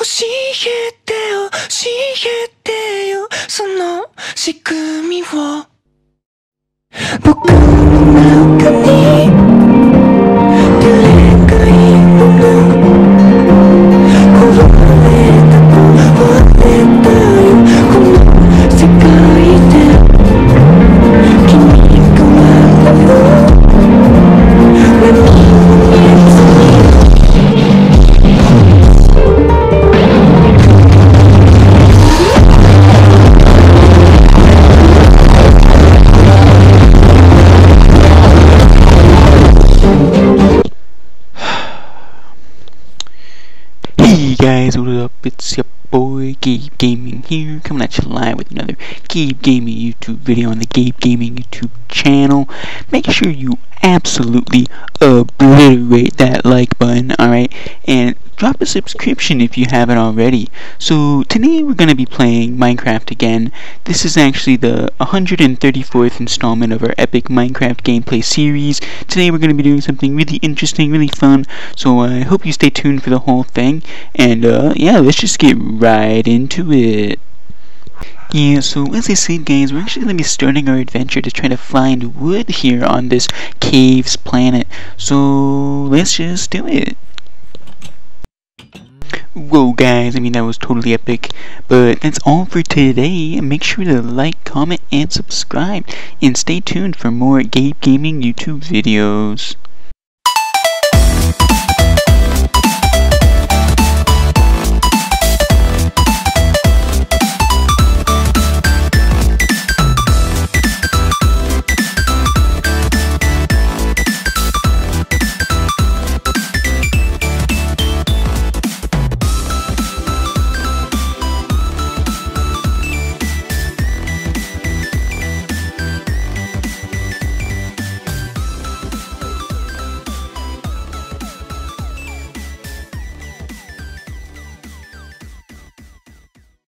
教えてよ教えてよその仕組みを。僕 Hey guys, what up? It's your boy Gabe Gaming here, coming at you live with another Gabe Gaming YouTube video on the Gabe Gaming YouTube channel. Make sure you absolutely obliterate that like button, alright? And drop a subscription if you haven't already. So today we're going to be playing Minecraft again. This is actually the 134th installment of our epic Minecraft gameplay series. Today we're going to be doing something really interesting, really fun. So I hope you stay tuned for the whole thing. And uh, yeah, let's just get right into it. Yeah, so as I said guys, we're actually going to be starting our adventure to try to find wood here on this caves planet. So let's just do it. Whoa guys, I mean that was totally epic. But that's all for today. Make sure to like, comment, and subscribe. And stay tuned for more Gabe Gaming YouTube videos.